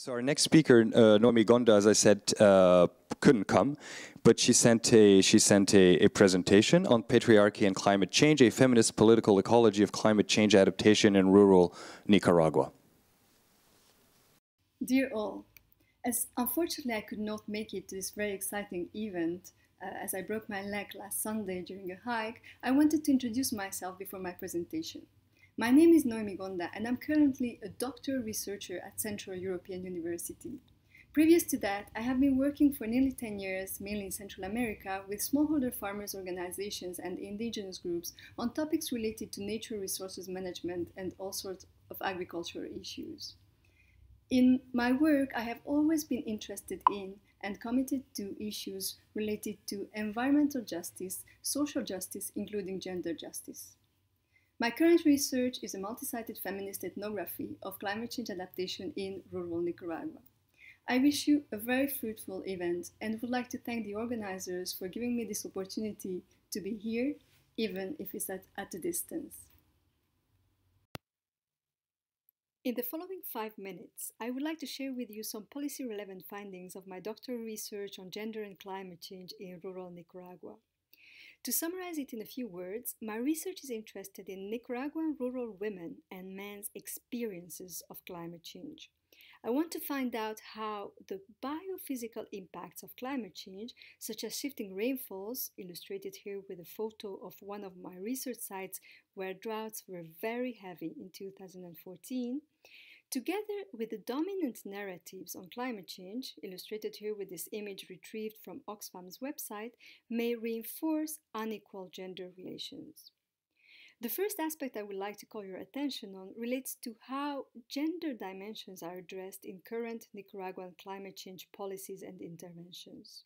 So our next speaker, uh, Noemi Gonda, as I said, uh, couldn't come, but she sent a she sent a, a, presentation on patriarchy and climate change, a feminist political ecology of climate change adaptation in rural Nicaragua. Dear all, as unfortunately I could not make it to this very exciting event, uh, as I broke my leg last Sunday during a hike, I wanted to introduce myself before my presentation. My name is Noemi Gonda, and I'm currently a doctoral researcher at Central European University. Previous to that, I have been working for nearly 10 years, mainly in Central America, with smallholder farmers organizations and indigenous groups on topics related to nature resources management and all sorts of agricultural issues. In my work, I have always been interested in and committed to issues related to environmental justice, social justice, including gender justice. My current research is a multi-sited feminist ethnography of climate change adaptation in rural Nicaragua. I wish you a very fruitful event and would like to thank the organizers for giving me this opportunity to be here, even if it's at, at a distance. In the following five minutes, I would like to share with you some policy relevant findings of my doctoral research on gender and climate change in rural Nicaragua. To summarize it in a few words, my research is interested in Nicaraguan rural women and men's experiences of climate change. I want to find out how the biophysical impacts of climate change, such as shifting rainfalls, illustrated here with a photo of one of my research sites where droughts were very heavy in 2014, Together with the dominant narratives on climate change, illustrated here with this image retrieved from Oxfam's website, may reinforce unequal gender relations. The first aspect I would like to call your attention on relates to how gender dimensions are addressed in current Nicaraguan climate change policies and interventions.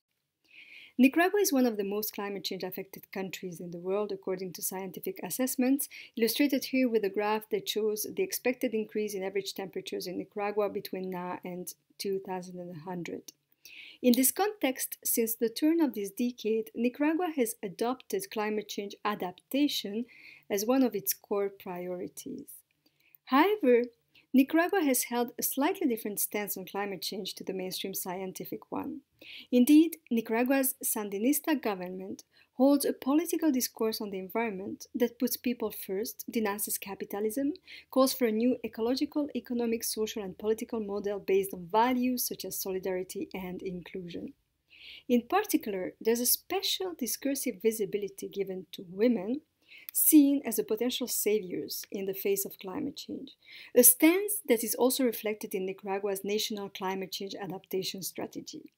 Nicaragua is one of the most climate change affected countries in the world, according to scientific assessments, illustrated here with a graph that shows the expected increase in average temperatures in Nicaragua between now and 2100. In this context, since the turn of this decade, Nicaragua has adopted climate change adaptation as one of its core priorities. However, Nicaragua has held a slightly different stance on climate change to the mainstream scientific one. Indeed, Nicaragua's Sandinista government holds a political discourse on the environment that puts people first, denounces capitalism, calls for a new ecological, economic, social, and political model based on values such as solidarity and inclusion. In particular, there's a special discursive visibility given to women seen as the potential saviors in the face of climate change, a stance that is also reflected in Nicaragua's national climate change adaptation strategy.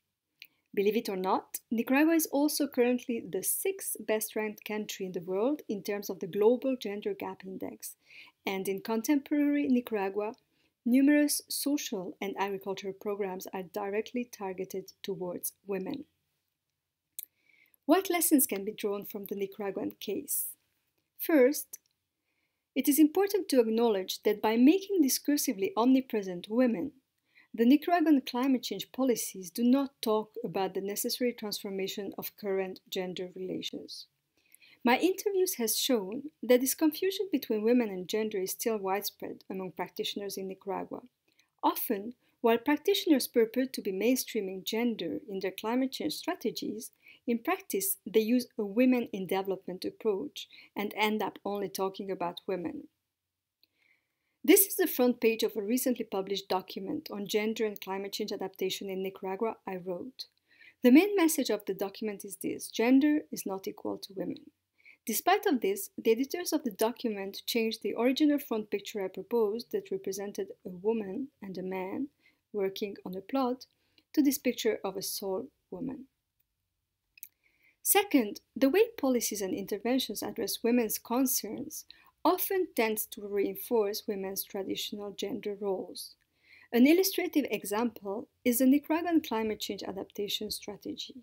Believe it or not, Nicaragua is also currently the sixth best ranked country in the world in terms of the Global Gender Gap Index, and in contemporary Nicaragua, numerous social and agricultural programs are directly targeted towards women. What lessons can be drawn from the Nicaraguan case? First, it is important to acknowledge that by making discursively omnipresent women, the Nicaraguan climate change policies do not talk about the necessary transformation of current gender relations. My interviews has shown that this confusion between women and gender is still widespread among practitioners in Nicaragua. Often, while practitioners purport to be mainstreaming gender in their climate change strategies, in practice, they use a women in development approach and end up only talking about women. This is the front page of a recently published document on gender and climate change adaptation in Nicaragua I wrote. The main message of the document is this gender is not equal to women. Despite of this, the editors of the document changed the original front picture I proposed that represented a woman and a man working on a plot to this picture of a sole woman. Second, the way policies and interventions address women's concerns often tends to reinforce women's traditional gender roles. An illustrative example is the Nicaraguan climate change adaptation strategy.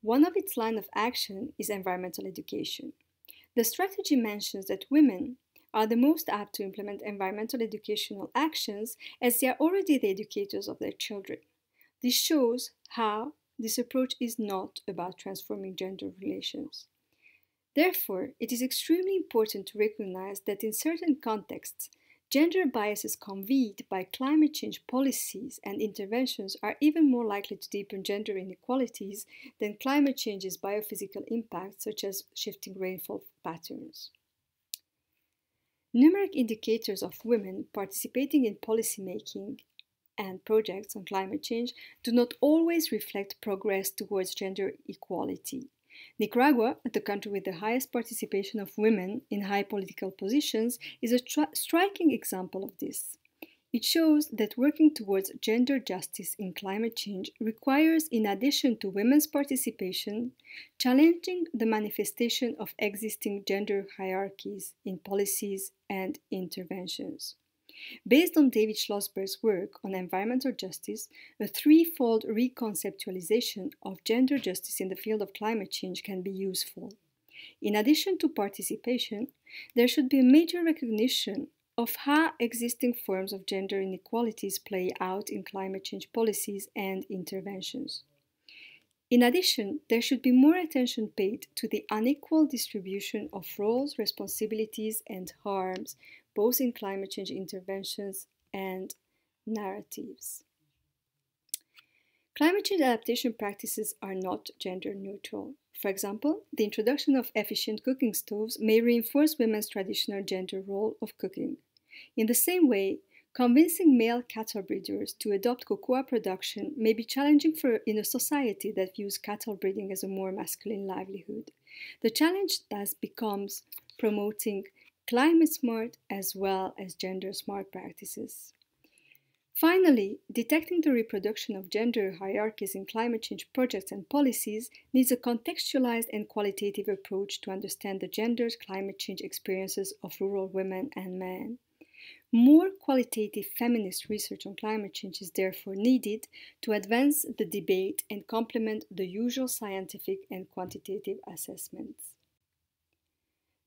One of its line of action is environmental education. The strategy mentions that women are the most apt to implement environmental educational actions as they are already the educators of their children. This shows how this approach is not about transforming gender relations. Therefore, it is extremely important to recognize that in certain contexts, Gender biases conveyed by climate change policies and interventions are even more likely to deepen gender inequalities than climate change's biophysical impacts, such as shifting rainfall patterns. Numeric indicators of women participating in policymaking and projects on climate change do not always reflect progress towards gender equality. Nicaragua, the country with the highest participation of women in high political positions, is a striking example of this. It shows that working towards gender justice in climate change requires, in addition to women's participation, challenging the manifestation of existing gender hierarchies in policies and interventions. Based on David Schlosberg's work on environmental justice, a threefold reconceptualization of gender justice in the field of climate change can be useful. In addition to participation, there should be a major recognition of how existing forms of gender inequalities play out in climate change policies and interventions. In addition, there should be more attention paid to the unequal distribution of roles, responsibilities, and harms both in climate change interventions and narratives. Climate change adaptation practices are not gender neutral. For example, the introduction of efficient cooking stoves may reinforce women's traditional gender role of cooking. In the same way, convincing male cattle breeders to adopt cocoa production may be challenging for in a society that views cattle breeding as a more masculine livelihood. The challenge thus becomes promoting climate smart as well as gender smart practices. Finally, detecting the reproduction of gender hierarchies in climate change projects and policies needs a contextualized and qualitative approach to understand the gendered climate change experiences of rural women and men. More qualitative feminist research on climate change is therefore needed to advance the debate and complement the usual scientific and quantitative assessments.